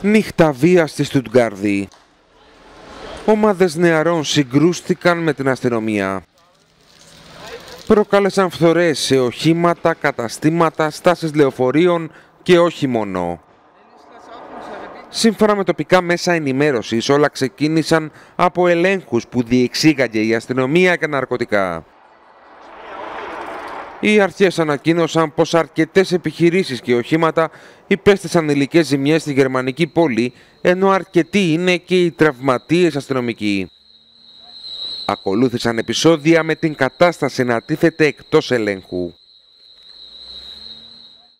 Νύχτα βία στη Στουτγκάρδη. Ομάδες νεαρών συγκρούστηκαν με την αστυνομία. Προκάλεσαν φθορές σε οχήματα, καταστήματα, στάσεις λεωφορείων και όχι μόνο. Σύμφωνα με τοπικά μέσα ενημέρωσης, όλα ξεκίνησαν από ελέγχους που διεξήγαγε η αστυνομία για ναρκωτικά. Οι αρχές ανακοίνωσαν πως αρκετές επιχειρήσεις και οχήματα υπέστησαν υλικές ζημιές στη γερμανική πόλη, ενώ αρκετοί είναι και οι τραυματίες αστυνομικοί. Ακολούθησαν επεισόδια με την κατάσταση να τίθεται εκτός ελέγχου.